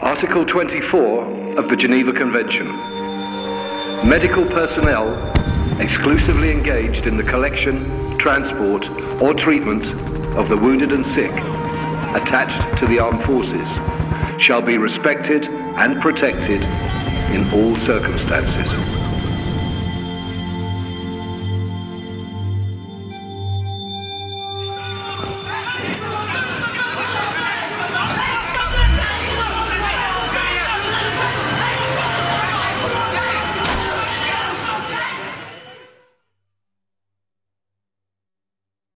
Article 24 of the Geneva Convention. Medical personnel exclusively engaged in the collection, transport, or treatment of the wounded and sick attached to the armed forces shall be respected and protected in all circumstances.